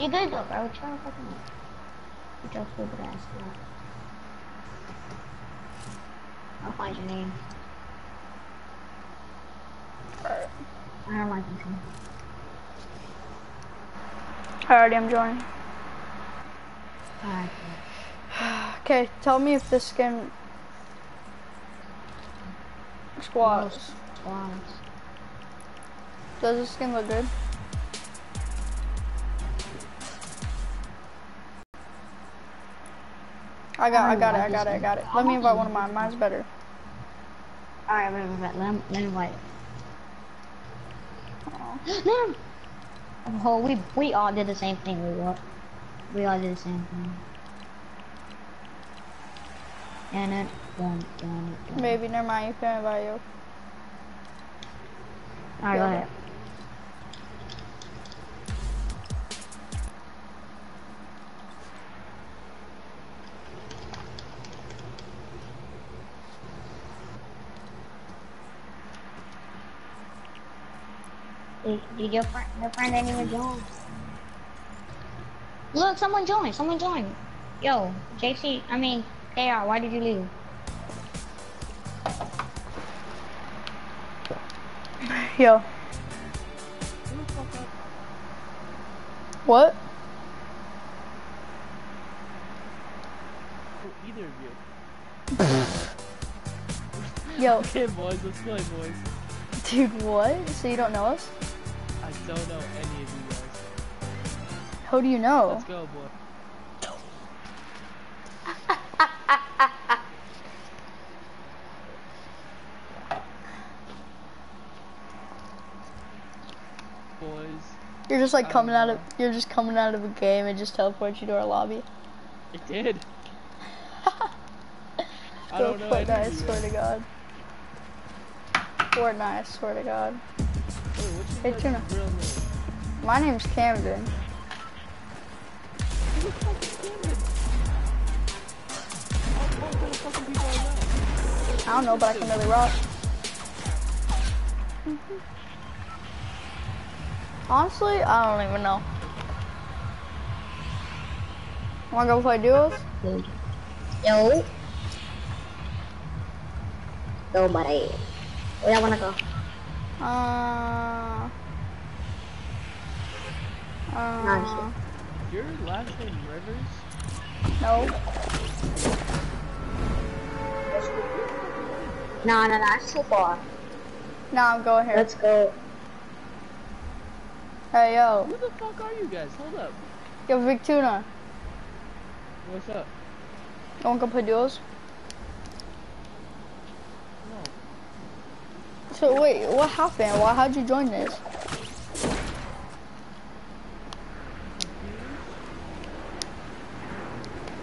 You good though, bro? Try to fucking. Get your stupid ass. I'll find your name. Alright. I don't like this one. Alrighty, I'm joining. Alright. Okay, tell me if this skin squats. Does this skin look good? I got, I got it, I got it, I got it. Let me invite one of mine. Mine's better. Alright, wait, wait, wait. Let him, let him invite. Him. Oh, we we all did the same thing. We all we all did the same thing. And it, done, done. Maybe, never mind. You can invite you. Alright, go ahead. Did, did your friend, your friend didn't even join? Look, someone joined. Someone joined. Yo, JC, I mean, KR, why did you leave? Yo. What? Either of you. Yo, Okay, boys, let's play, boys. dude, what? So you don't know us? I don't know any of you guys. Who do you know? Let's go, boy. Boys, You're just like coming out of you're just coming out of a game and just teleport you to our lobby. it did. I Go don't know Fortnite, I swear to God. Fortnite, I swear to God. Hey, Tuna. My name's Camden. I don't know, but I can really rock. Honestly, I don't even know. Wanna go play duos? Yo. Go, buddy. Where y'all wanna go? Uh. Uh. Your last name Rivers? No. No, no, no, it's too far. Nah, I'm going here. Let's go. Hey, yo. Who the fuck are you guys? Hold up. Yo, Big Tuna. What's up? You wanna go play duos? No. So, wait, what happened? Why, how'd you join this?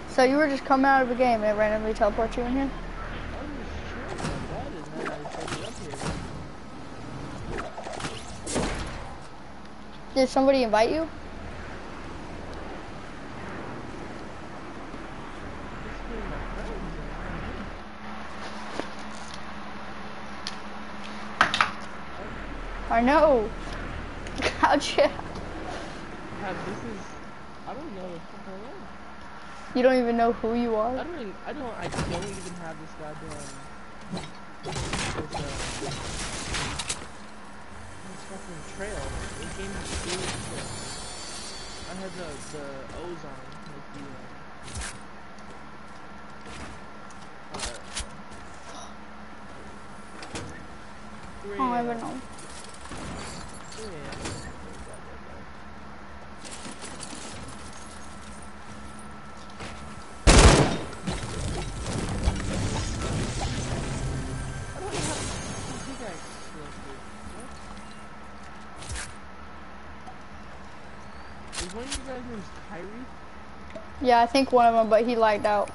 So you were just coming out of a game and it randomly teleports you in here. Did somebody invite you? Just me and my friends and I know. How'd you? Yeah, this is. I don't know the fuck I. You don't even know who you are. I don't. Even, I don't. I don't even have this goddamn. This, uh, this fucking trail. This game is really shit. I had the the ozone like the. Uh, Oh, I don't know. Is one of you guys named Kyrie? Yeah, I think one of them, but he lagged out.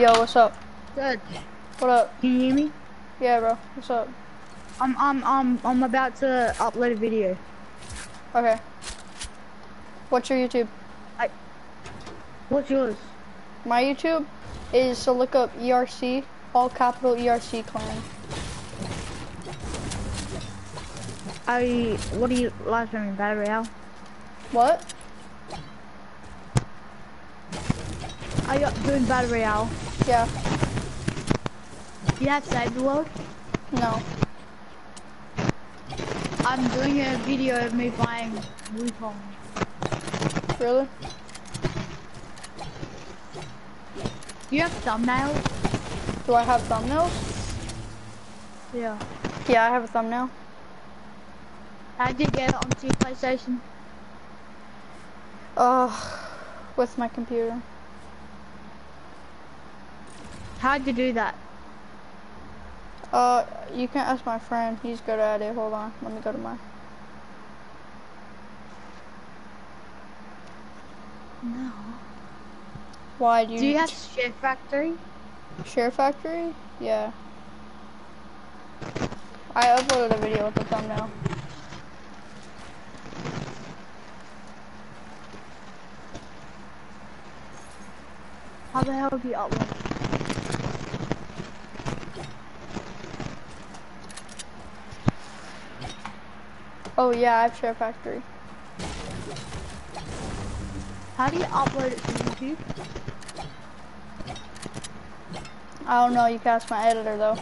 Yo, what's up? Good. What up? Can you hear me? Yeah, bro. What's up? I'm I'm I'm I'm about to upload a video. Okay. What's your YouTube? I. What's yours? My YouTube is to look up ERC All capital ERC clan. I what are you live streaming battle royale? What? Are you doing battle royale? Yeah. You have save the world? No. I'm doing a video of me buying Wukong. Really? Do you have thumbnails? Do I have thumbnails? Yeah. Yeah, I have a thumbnail. How'd you get it onto your PlayStation? Uh, with my computer. How'd you do that? Uh, you can ask my friend. He's good at it. Hold on. Let me go to my. No. Why do you? Do you have Share Factory? Share Factory? Yeah. I uploaded a video with the thumbnail. How the hell do you upload? Oh yeah, I have Share Factory. How do you upload it to YouTube? I don't know. You can ask my editor though.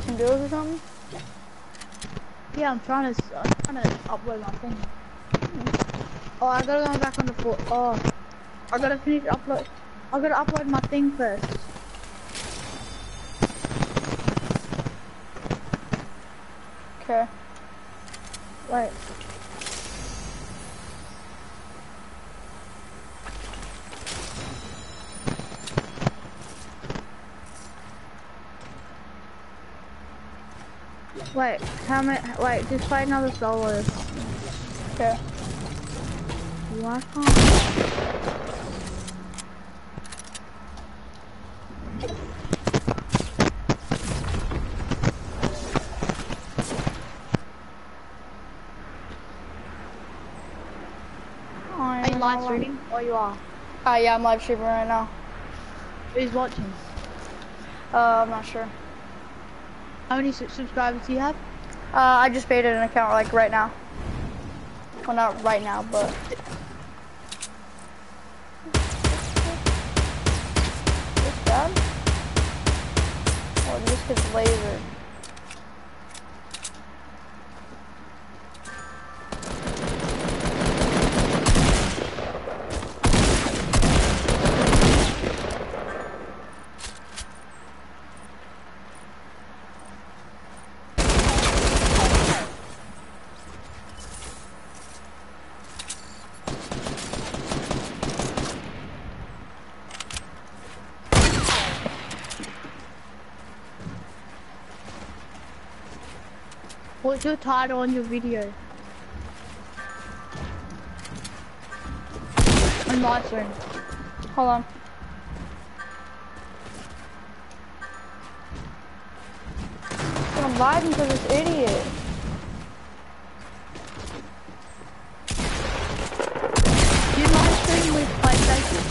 Play some duos or something? Yeah, I'm trying to. I'm trying to upload my thing. Hmm. Oh, I gotta go back on the floor. Oh, I gotta finish upload. I gotta upload my thing first. Okay. Wait. Wait, how many? Wait, just play another solo. Okay. Why can't? Are you live streaming? Or you are? Uh, yeah, I'm live streaming right now. Who's watching? Uh, I'm not sure. How many subscribers do you have? Uh, I just made an account like right now. Well, not right now, but. This bad? Oh, this gets laser. What's your title on your video? On live stream. Hold on. I'm vibing to this idiot. Do you live stream with PlayStation?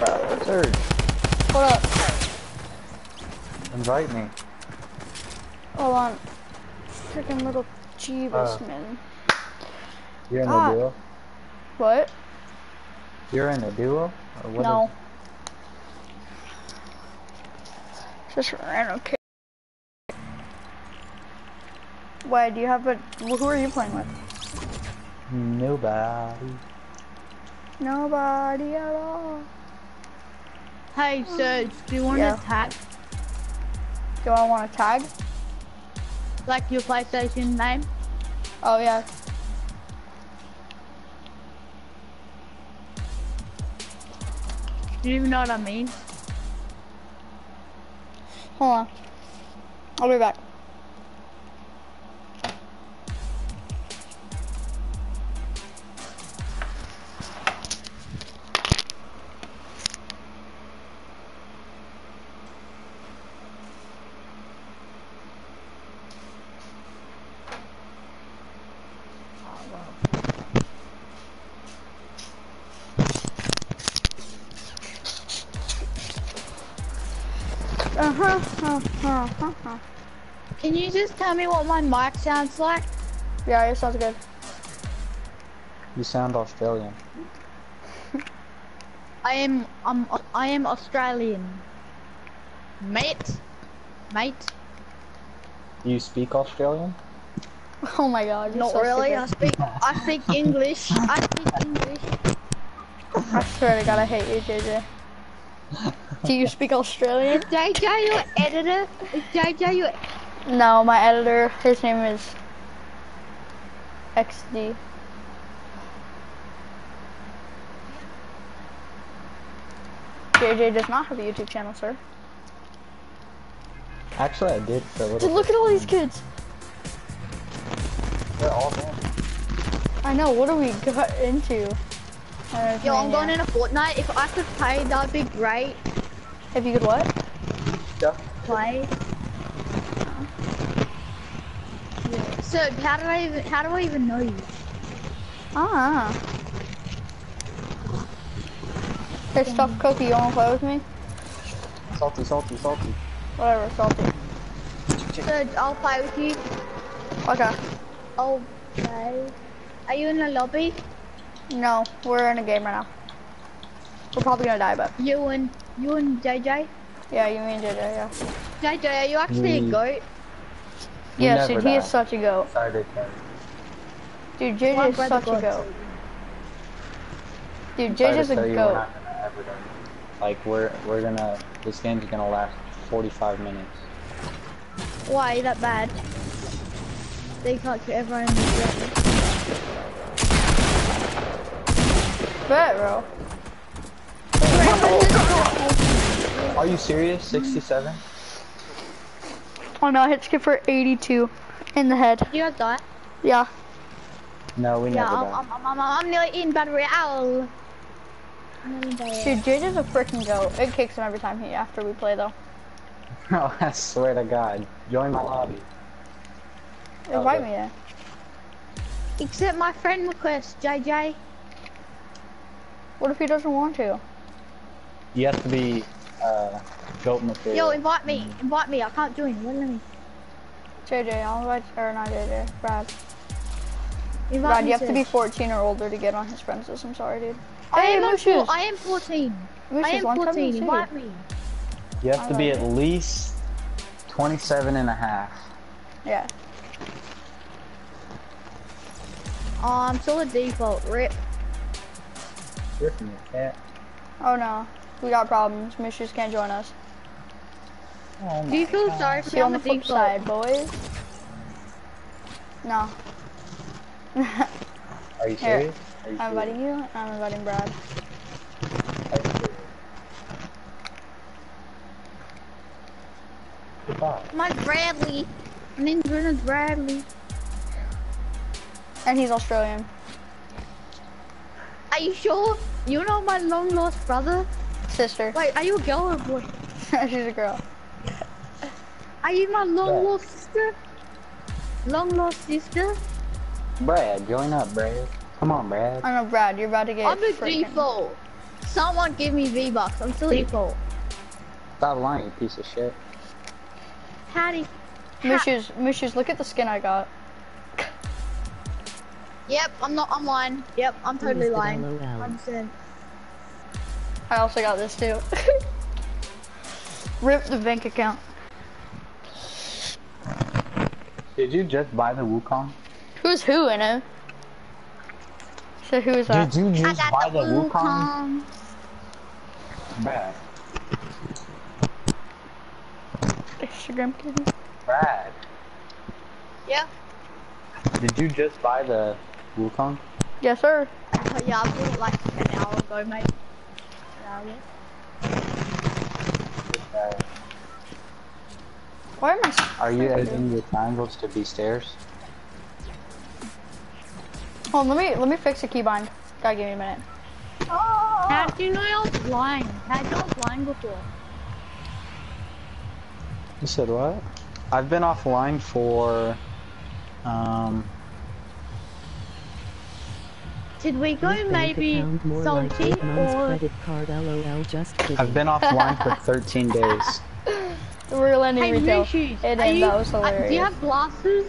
Bro, Surge, hold up. Invite me. Hold on. Freaking little Jeebus, Uh. man. You're in God. a duo? What? You're in a duo? Or what no. is- Just random kid. Why, do you have a... Who are you playing with? Nobody. Nobody at all. Hey Serge, do you want Yeah. to tag Do I want to tag? like your PlayStation name? Oh, yeah. Do you even know what I mean? Hold on. I'll be back. Uh-huh, uh-huh, uh-huh. Can you just tell me what my mic sounds like? Yeah, it sounds good. You sound Australian. I am um I am Australian. Mate. Mate. Do you speak Australian? Oh my god, Not so really. I speak I speak English. I speak English. I swear to god, I hate you, JJ. Do you speak Australian? JJ, your editor. Is JJ, your No, my editor, his name is XD. JJ does not have a YouTube channel, sir. Actually, I did for a little Dude, look at all these kids. Bit. They're all there. I know, what do we got into? Yo, I'm going in a Fortnite. If I could play, that'd be great. If you could what? Yeah. Play. So how do I even how do I even know you? Ah. Hey, Stuffed Cookie, you wanna play with me? Salty, salty, salty. Whatever, salty. So I'll play with you. Okay. Oh okay. Are you in the lobby? No, we're in a game right now. We're probably gonna die, but You and you and JJ. yeah, you mean JJ, yeah. JJ, are you actually We- a goat? We Yes, never dude, he is such a goat. Sorry to. Dude, JJ My is such a goat. goat. Dude, Sorry JJ's to a tell we're goat. not gonna ever die. Like we're we're gonna this game's gonna last 45 minutes. Why that bad? They can't kill everyone in the Bet, bro. Are you serious? 67? Oh no, I hit skip for 82 in the head. You guys die? Yeah. No, we Yeah, never I'm. I'm, I'm, I'm, I'm nearly in battle royale. I'm nearly in battle royale. Dude, JJ's a freaking goat. It kicks him every time he after we play though. Oh, I swear to God. Join my lobby. Invite Okay. me in. Accept my friend request, JJ. What if he doesn't want to? You have to be uh, goat material. Yo, invite me, invite me. I can't join. Let me. JJ, I'll invite, or not JJ, Brad. Invite Brad, me you have to be 14 or older to get on his friends list. I'm sorry, dude. I Hey, am, on Lucius. four, I am 14. I am long time no 14. Invite me. You have to be at least 27 and a half. Yeah. Um, oh, I'm still a default. Rip. You're from your cat. Oh no, we got problems. Lucius can't join us. Oh Do you feel God. sorry for See me? on I'm the a flip default. side, boys. No. Are you serious? Are you I'm serious? inviting you. I'm inviting Brad. Are you? Goodbye. My Bradley. My name's Brennan Bradley. And he's Australian. Are you sure? You know my long lost brother? Sister. Wait, are you a girl or a boy? She's a girl. Are you my long Yeah. lost sister? Long lost sister? Brad, join up, Brad. Come on, Brad. I know, Brad. You're about to get. I'm a freaking- default. Someone give me V-Bucks. I'm still default. Stop lying, you piece of shit. Howdy. Mushes, Lucius, look at the skin I got. Yep, I'm not. I'm lying. Yep, I'm totally lying. I'm saying. I also got this too. Rip the bank account. Did you just buy the Wukong? Who's who in it? So who is that? Did you I just got buy the the Wukong? Wukong. Brad. Instagram kitty. Brad. Yeah. Did you just buy the Wukong? Yes, sir. Oh, yeah, I bought it like an hour ago, mate. An hour ago. Uh, Why am I? Are you Freaking editing your triangles to be stairs? Hold on, let me let me fix the keybind. Gotta give me a minute. How do you know I was flying? How did you know I was flying before? You said what? I've been offline for, um, Did we go Bank maybe account like salty or card lol just kidding. I've been offline for 13 days. We're landing hey retail. Mushies, And are you, that was uh, do you have glasses?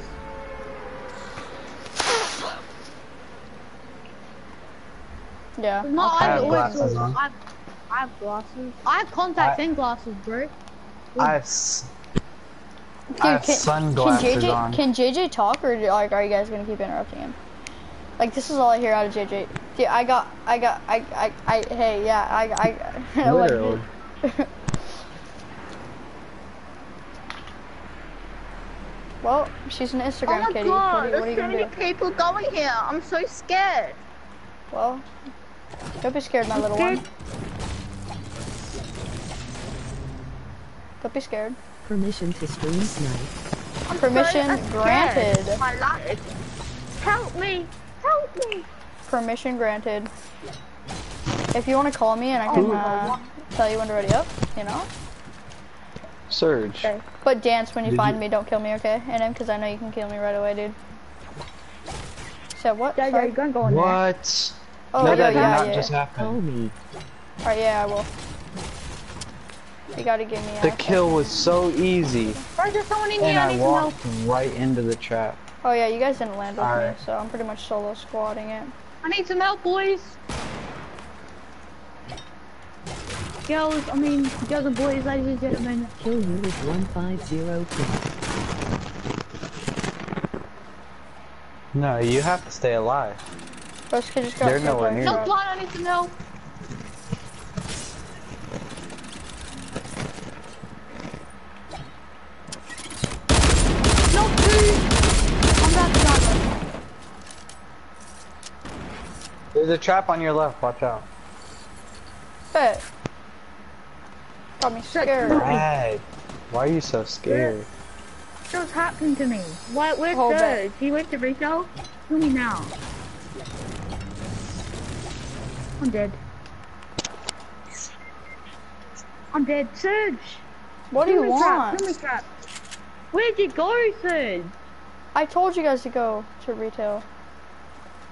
Yeah. No, I I have always glasses. I have, I have glasses. I have contacts I- and glasses, bro. I have, Dude, I have can, sunglasses can JJ on. can JJ talk or like are you guys gonna keep interrupting him? Like this is all I hear out of JJ. Dude, I got I got I I, I hey yeah I I like, Literally. well she's an oh Instagram oh my kitty. god, what are, what are there's you so gonna many do? people going here. I'm so scared. Well, don't be scared, my little one. Don't be scared. Permission to stream snipe. Permission so granted. My life. Help me. Help me. Permission granted. If you want to call me and I can uh, tell you when to ready up, you know. Surge. Okay. But dance when you Did find you- me. Don't kill me, okay? And then, because I know you can kill me right away, dude. So what? Yeah, yeah, Sorry? you're gonna go there. What? Oh, no, yeah, that did yeah, not yeah. just happen. Call me. Alright, yeah, I will. You gotta give me. The kill was so easy, Bro, there's someone in here. and I I need some help. walked right into the trap. Oh yeah, you guys didn't land with me, Alright. so I'm pretty much solo squatting it. I need some help, boys. Girls, I mean, girls and boys, ladies and gentlemen. Kill you with 150. No, you have to stay alive. Those just They're nowhere near No truck. blood, I need some help. No food. I'm about to die. bro. There's a trap on your left. Watch out. Bet. Got me scared. Brad, why are you so scared? What's happening to me? What? Where's Hold Serge? He went to retail? Kill me now. I'm dead. I'm dead. Serge! What do you Kill me trap, want? kill me trap. Where'd you go, Serge? I told you guys to go to retail.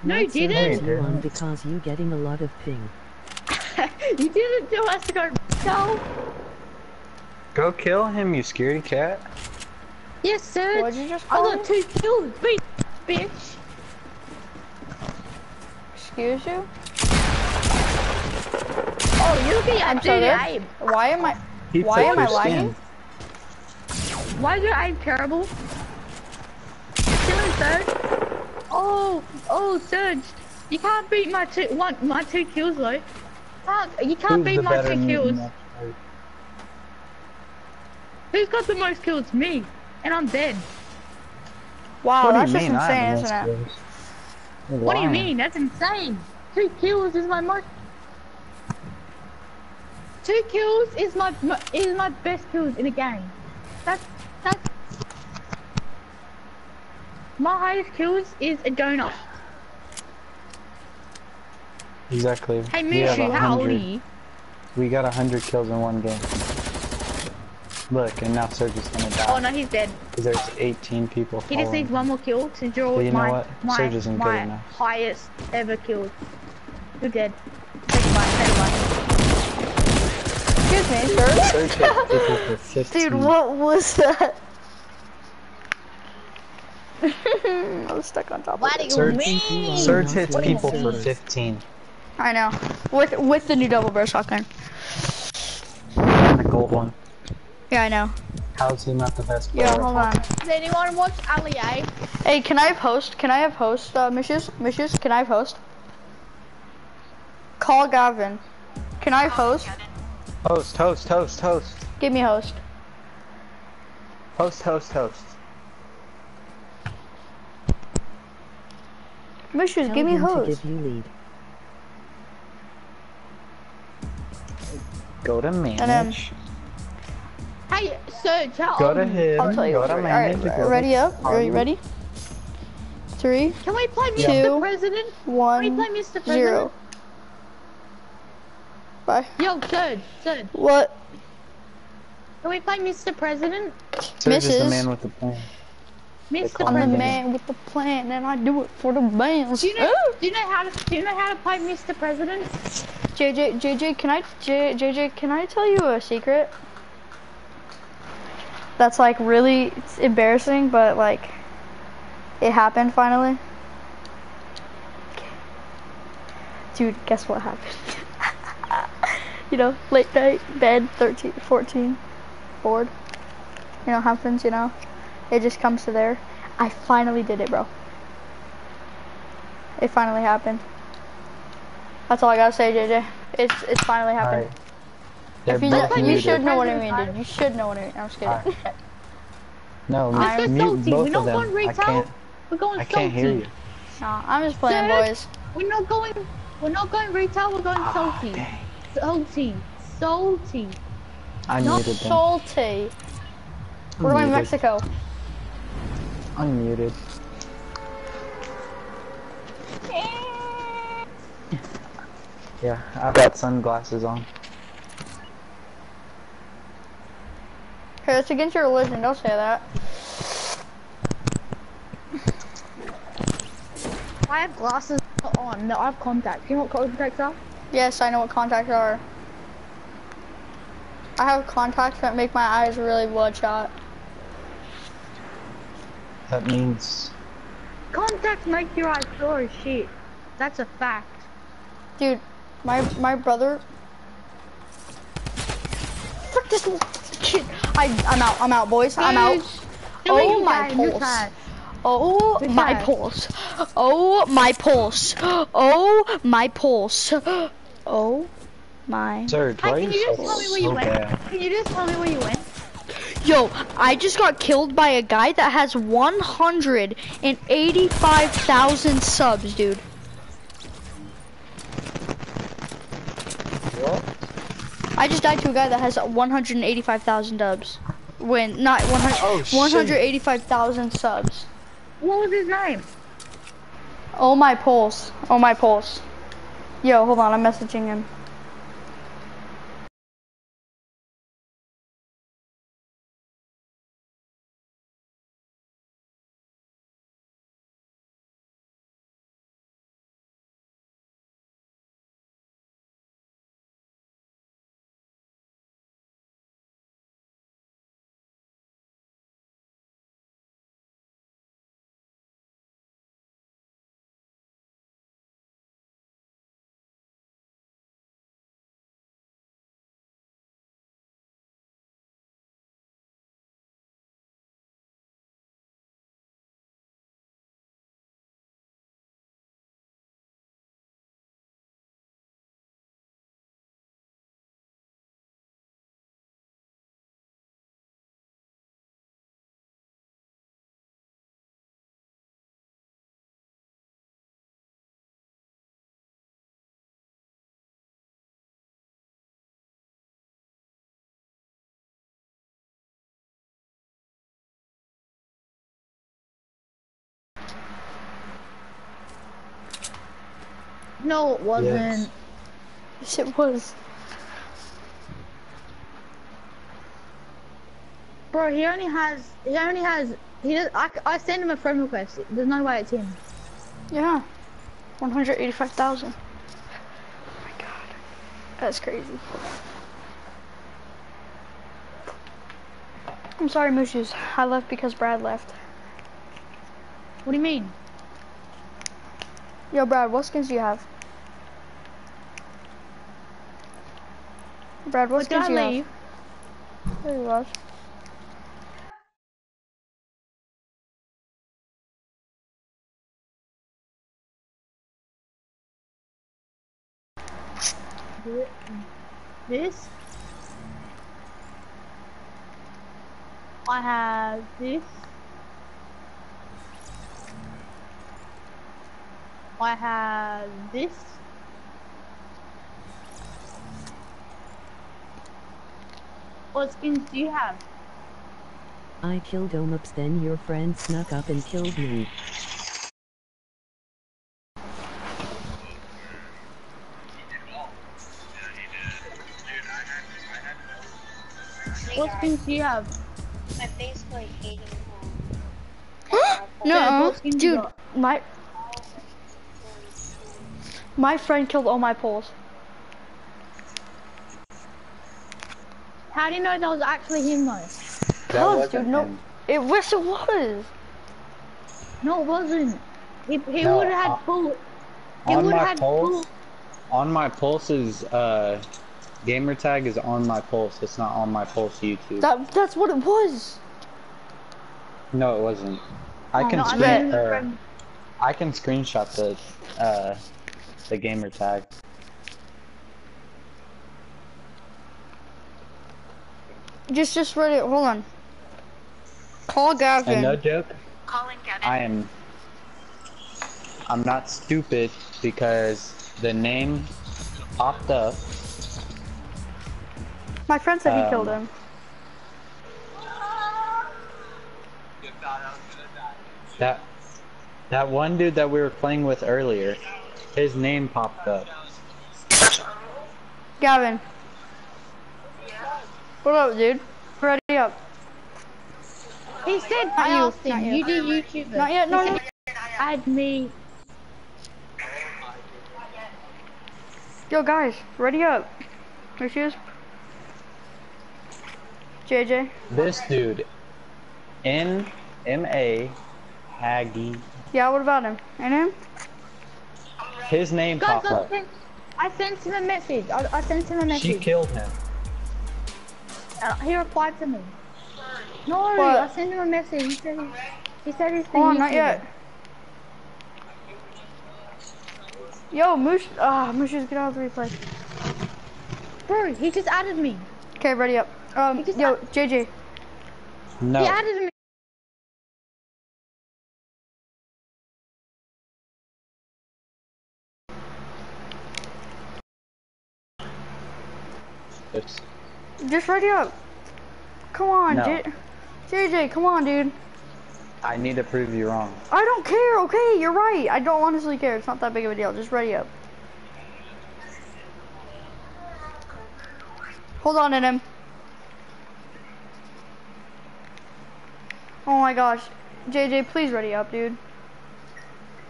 No, you didn't. one because you getting a lot of ping. you didn't tell us to go retail. Go kill him, you scaredy cat. Yes, Serge. What'd you just I got me? two kills, beat, bitch. Excuse you? Oh, you look at I'm your so aim. Why am I? He Why am I your lagging? Why is your aim terrible? Killing Serge. Oh, oh, Serge. You can't beat my two, one, my two kills though. Can't, you can't Who's beat my two kills. Who's got the most kills? Me. And I'm dead. Wow, What that's just mean? I insane, isn't it? most kills. What do you mean? That's insane. Two kills is my most. Two kills is my my- is my best kills in a game. That's that's. My highest kills is a donut. Exactly. Hey We Mushu, how old are you? We got 100 kills in one game. Look, and now Serge is gonna die. Oh no, he's dead. Because there's 18 people He just needs following. one more kill to draw But you know my what? my, Surge isn't good my enough. highest ever kills. You're dead. Say goodbye, say goodbye. Excuse me, sir. Serge hit people for 15. Dude, what was that? I was stuck on top of What do it. you Surge, mean? Surge hits What people for 15. I know. With with the new double burst shotgun. And the gold one. Yeah, I know. How's he not the best player? Yo, of hold on. Does anyone watch Ali A? Hey, can I have host? Can I have host, uh, Mishes? Mishes, can I have host? Call Gavin. Can I have host? Host, host, host, host. Give me host. Host, host, host. Mishes, Tell give me him to host. give you lead. Go to then- manage. Um, hey, Serge, how Go to him. I'll tell you. Go what, to All manager. right, go to ready up? Are you party. ready? Three, Can we play Yeah. Mr. Two. President? Can we play Mr. President? zero. Bye. Yo, Serge, Serge, What? can we play Mr. President? Serge is the man with the plan. Mr. I'm the man with the plan, and I do it for the bands. Do you know? Do you know how to? Do you know how to play Mr. President? JJ, JJ, can I, J, JJ, can I tell you a secret? That's like really it's embarrassing, but like, it happened finally. Dude, guess what happened? you know, late night, bed, 13, 14, bored. You know, happens, you know? It just comes to there. I finally did it, bro. It finally happened. That's all I gotta say, JJ. It's it's finally happened. Alright. They're If you, both you should know what I mean, dude. You should know what I mean. I'm just kidding. Alright. No, Let's mute, mute salty. both We're not of them. going I can't. We're going I can't hear salty. you. Nah, I'm just playing, Serge? boys. We're not going. We're not going retail. We're going Ah, salty. dang. Salty. Salty. I'm Not muted then. salty. We're going to Unmuted. Mexico. Unmuted. Yeah, I've got sunglasses on. Hey, that's against your religion. Don't say that. I have glasses on. No, I have contacts. You know what contacts are? Yes, I know what contacts are. I have contacts that make my eyes really bloodshot. That means Contacts make your eyes blur as shit. That's a fact. Dude, my my brother. Frick this little kid. I I'm out. I'm out, boys. I'm out. Tell me Oh my oh pulse. Oh my pulse. Oh my pulse. Oh my pulse. Oh my. Serge, why are can you you so, just tell me where you so went? bad? Can you just tell me where you went? Yo, I just got killed by a guy that has 185,000 subs, dude. What? I just died to a guy that has 185,000 dubs. When not 100, Oh, 185,000 subs. What was his name? Oh my pulse. Oh my pulse. Yo, hold on, I'm messaging him. No, it wasn't. Yes. Yes, it was. Bro, he only has. He only has. He. Does, I, I sent him a friend request. There's no way it's him. Yeah. 185,000. Oh my god. That's crazy. I'm sorry, Mooshes. I left because Brad left. What do you mean? Yo, Brad, what skins do you have? Brad, what But skins do you leave? have? There he was. This. I have this. I have this. what skins do you have? I killed Omups then your friend snuck up and killed me. What skins do you have? I basically hating no, what skins you dude, my my friend killed all my poles. How do you know that was actually him though? That wasn't dude, no, him. it wish it was. No, it wasn't. He, he No, would have had uh, full. He On would my have had pulse, full. on my pulse's uh, gamer tag is on my pulse. It's not on my pulse YouTube. That that's what it was. no, it wasn't. I Oh, can no, I screen. bet. or, I can screenshot the uh, the gamer tag. Just just read it. Hold on. Call Gavin. And no joke, Calling Gavin. I am. I'm not stupid because the name popped up. My friend said he Um, killed him. That that one dude that we were playing with earlier, his name popped up. Gavin. What up, dude? Ready up. He said Not I you, asked him. not you. You did YouTuber. Not yet. No, no. Add me. Yo, guys, ready up. There she is. JJ. This dude, N M A Haggy. Yeah, what about him? And him? His name Guys, popped I up. sent, I sent him a message. I, I sent him a message. She killed him. Uh, he replied to me. No, What? I sent him a message. He said he, he said he's the Hold on, not YouTuber. yet. Yo, Moosh. Ah, Moosh, get out of the replay. Bro, he just added me. Okay, ready up. Um, yo, JJ. No. He added me. It's- Just ready up. Come on, No. J JJ, come on, dude. I need to prove you wrong. I don't care, okay? You're right. I don't honestly care. It's not that big of a deal. Just ready up. Hold on, NM. Oh my gosh. JJ, please ready up, dude.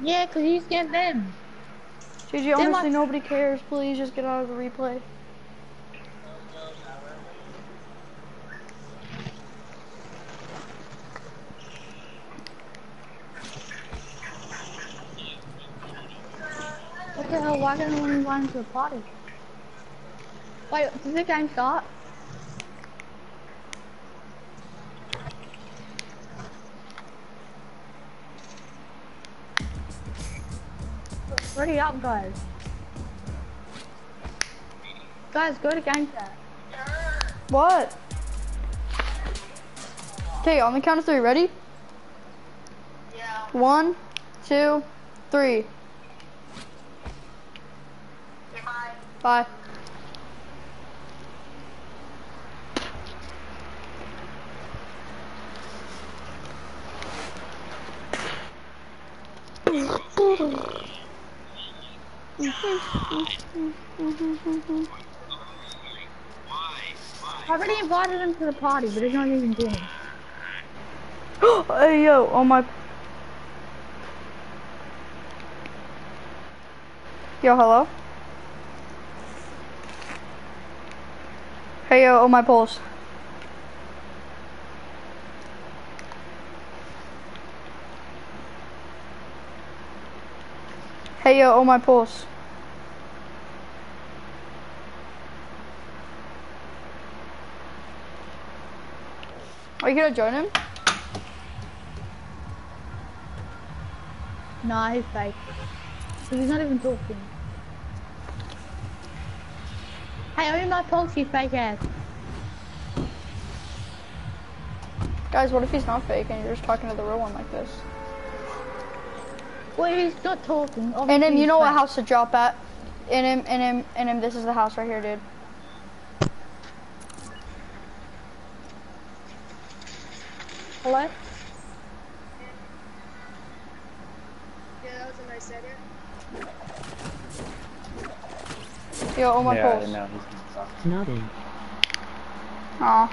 Yeah, cause he's getting them. JJ, Then honestly, nobody cares. Please just get out of the replay. Hell? Why can't we run to a party? Wait, did the game start? Ready up, guys. Guys, go to game chat. What? Okay, on the count of three. Ready? Yeah. One, two, three. Bye. I already invited him to the party, but he's not even doing it. hey yo, oh my. Yo, hello. Hey yo, oh my pulse. Hey yo, oh my pulse. Are you gonna join him? Nah, he's fake. He's not even talking. Hey, open my pulse, you fake ass. Guys, what if he's not fake and you're just talking to the real one like this? Well, he's not talking. And obviously him, you he's know what house to drop at? And him, and him, and him, this is the house right here, dude. Hello? Yeah, that was a nice edit. Yo, oh my yeah, pulse. I know. he's gonna suck. Nodding. Aw.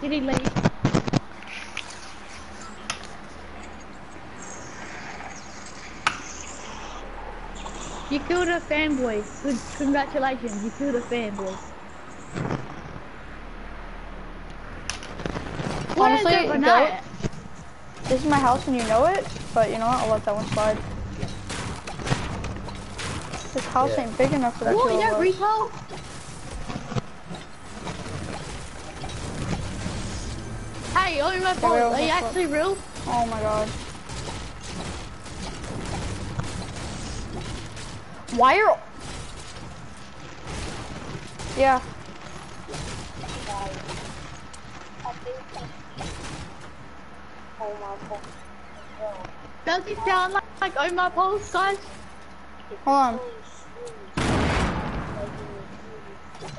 Did he leave? You killed a fanboy. Good, congratulations, you killed a fanboy. Honestly, the go- banana? This is my house and you know it, but you know what? I'll let that one slide. This house Yeah. ain't big enough for the What, two is that. Rico? Hey, oh my phone, real, are you actually real? Oh my god. Why are... Yeah. I think oh my god. Does it sound like, like oh my pulse, guys? Hold on.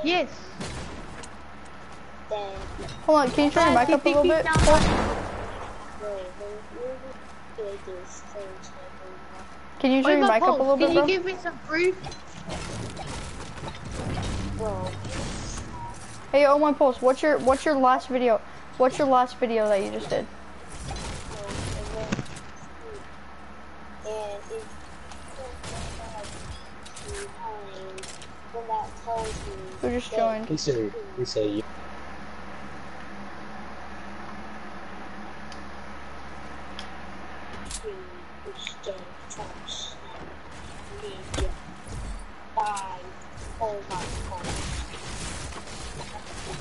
Yes. Then, Hold on, can you turn your mic up a little bit? it sounds like- bro, when you do this things like Can you turn your mic up a little bit, can you give me some proof? bro, Hey, oh my pulse, what's your what's your last video? What's your last video that you just did? and then, and it behind when that tells me Who just joined? He said, he said, you. you exchange trumps media by my god.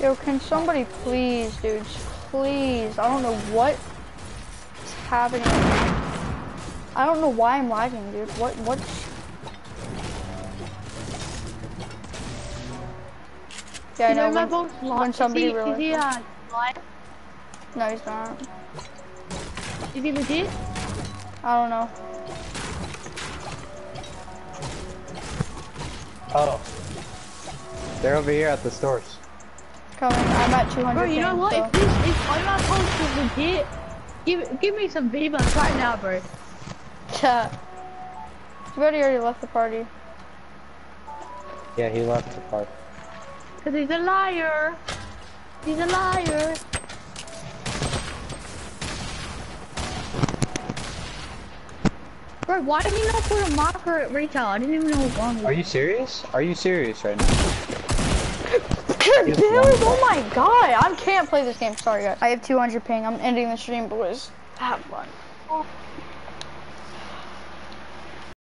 Yo, can somebody please, dudes, please? I don't know what is happening. I don't know why I'm lagging, dude. What what? Yeah, I You know. my When, pulse when somebody is he, really- is he, uh, live? no, he's not. Is he legit? I don't know. Oh. They're over here at the stores. Coming. I'm at 200 Bro, you know what? so- If this, if my pulse is legit, give, give me some V-Bucks right now, bro. Yeah. Too bad he already left the party. Yeah, he left the park. Cause he's a liar. He's a liar. Bro, why did he not put a marker at retail? I didn't even know what one Are you serious? Are you serious right now? Good Yes, Billy, one. oh my god, I can't play this game. Sorry guys. I have 200 ping. I'm ending the stream, boys. Have fun.